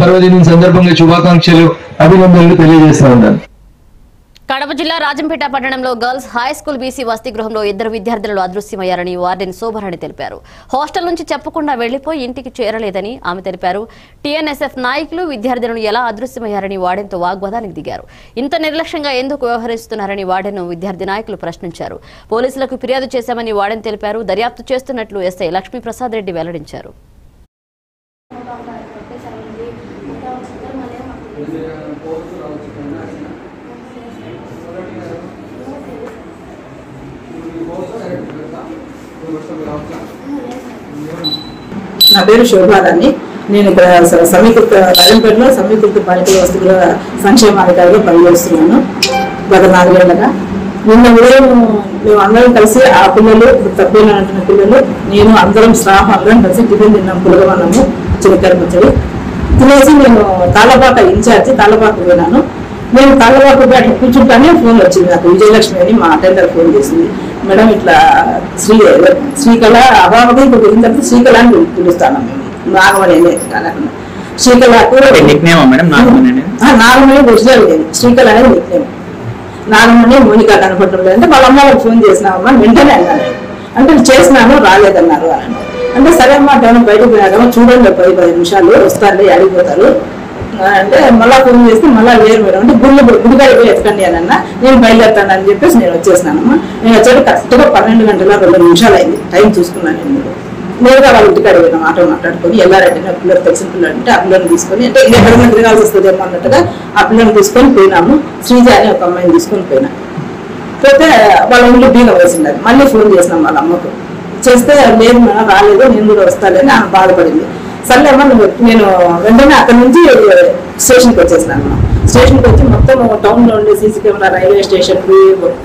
పర్వదినం సందర్భంగా శుభాకాంక్షలు అభినందనలు తెలియజేస్తా ఉన్నాను. కడప జిల్లా రాజంపేట పట్టణంలో గర్ల్స్ హై స్కూల్ బీసీ వసతి గృహంలో ఇద్దరు విద్యార్థులు అదృశ్యమయ్యారని వార్డెన్ శోభరణి తెలిపారు. హాస్టల్ నుంచి చెప్పకుండా వెళ్ళిపోయి ఇంటికి చేరలేదని ఆమె తెలిపారు. టీఎన్ఎస్ఎఫ్ నాయకులు విద్యార్థులను ఎలా అదృశ్యమయ్యారని వార్డెన్తో వాగ్వాదానికి దిగారు. ఇంత నిర్లక్ష్యంగా ఎందుకు వ్యవహరిస్తున్నారని వార్డెన్ విద్యార్థి నాయకులు ప్రశ్నించారు. పోలీసులకు ఫిర్యాదు చేశామని వార్డెన్ తెలిపారు. దర్యాప్తు చేస్తున్నట్లు ఎస్ఐ లక్ష్మీప్రసాద్ రెడ్డి వెల్లడించారు. నా పేరు శోభారాణి. నేను ఇక్కడ సమీకృత రాజంపేటలో సమీకృత బాలికల వసతుల సంక్షేమాధికారిగా పనిచేస్తున్నాను గత నాలుగేళ్ళగా. నిన్న ఉదయం మేము అందరం కలిసి ఆ పిల్లలు తప్పిన పిల్లలు నేను అందరం స్టాఫ్ అందరం కలిసి టిఫిన్ తిన్నాం పులగమన్నము చిలకర పచ్చడి. తినేసి నేను తాళపాక ఇన్ఛార్జి తాళపాక పోయినాను. నేను తాళపాక అట్లా కూర్చుంటానే ఫోన్ వచ్చింది నాకు. విజయలక్ష్మి అని మా అటెండర్ ఫోన్ చేసింది. మేడం ఇట్లా శ్రీ శ్రీకళ అభావతి ఇప్పుడు వెళ్ళిన తర్వాత శ్రీకళ అని పిలు- పిలుస్తాను మేము నాగమణి కాకుండా శ్రీకళకు నాగమణి లేదు శ్రీకళ అనేది నిక్ నేమ్ నాగమణి మోనిక కనపడలేదు అంటే వాళ్ళ అమ్మ ఫోన్ చేసినామమ్మా వెంటనే అన్నాను. నేను. అంటే చేసినాను రాలేదన్నారు అని. అంటే సరే అమ్మా టైం బయటకు పోయాకమ్మా చూడండి పది పది నిమిషాలు వస్తారులే అడిగిపోతారు అంటే మళ్ళా ఫోన్ చేస్తే మళ్ళా వేరు వేరు అంటే గుళ్ళు గుడికాయ పోయి ఎత్తకండి అని అన్న నేను బయలుదేరుతాను అని చెప్పేసి నేను వచ్చేసినానమ్మా. నేను వచ్చాక కరెక్ట్గా పన్నెండు గంటల రెండు నిమిషాలు అయింది. టైం చూసుకున్నాను నేను. నేరుగా వాళ్ళ ఇంటికాడ పోయినా మాట మాట్లాడుకొని ఎల్లారంటే ఆ పిల్లలు తెలిసిన పిల్లలు అంటే ఆ పిల్లని తీసుకొని అంటే ఇది మంది తిరగాల్సి వస్తుంది ఏమో అన్నట్టుగా ఆ పిల్లని తీసుకొని పోయినాము. శ్రీజ అని ఒక అమ్మాయిని తీసుకొని పోయినా. పోతే వాళ్ళ ఇంట్లో బీగ వేసిండారు మళ్ళీ ఫోన్ చేసినాం వాళ్ళ అమ్మకు. చేస్తే లేదు మేడం రాలేదు నేను కూడా వస్తానని ఆమె బాధపడింది. సర్లే అమ్మ నువ్వు నేను వెంటనే అక్కడి నుంచి స్టేషన్కి వచ్చేసినాను. స్టేషన్కి వచ్చి మొత్తం టౌన్లో ఉండే సీసీ కెమెరా రైల్వే స్టేషన్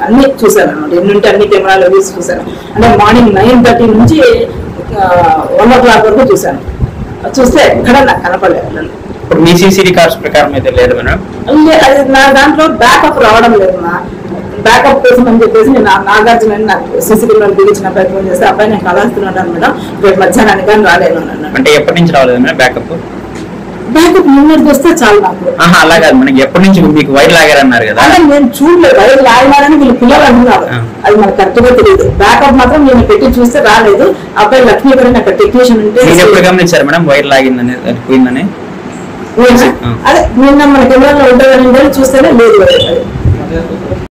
అన్ని చూశాను అనమాట ఎన్ని ఉంటే అన్ని కెమెరాలు వేసి చూశాను. అంటే మార్నింగ్ నైన్ థర్టీ నుంచి వన్ ఓ క్లాక్ వరకు చూశాను. చూస్తే ఎక్కడ నాకు కనపడలేదు. ఇప్పుడు మీ సీసీ రికార్డ్స్ ప్రకారం అయితే లేదు మేడం. అది నా దాంట్లో బ్యాకప్ రావడం లేదు బ్యాకప్ కోసం అని చెప్పేసి నేను నాగార్జున నాకు సీసీ కెమెరా బిగించిన అబ్బాయి ఫోన్ చేస్తే అబ్బాయి నేను కలుస్తున్నాను మేడం రేపు మధ్యాహ్నానికి కానీ రాలేను అని అన్నాడు. అంటే ఎప్పటి నుంచి రాలేదు బ్యాకప్ బ్యాకప్ నిన్నటి వస్తే చాలు నాకు. అలా కాదు మనకి ఎప్పటి నుంచి మీకు వైర్ లాగారన్నారు కదా? నేను చూడలేదు. అది లాగినారని వీళ్ళు పిల్లలు అంటున్నారు. అది మనకు కరెక్ట్గా తెలియదు. బ్యాకప్ మాత్రం నేను పెట్టి చూస్తే రాలేదు. అబ్బాయి లక్ష్మీకరణ అక్కడ టెక్నీషియన్ ఉంటే మీరు ఎప్పుడు గమనించారు మేడం వైర్ లాగిందని పోయిందని. అదే నిన్న మన కెమెరాలో ఉంటుందని చూస్తేనే లేదు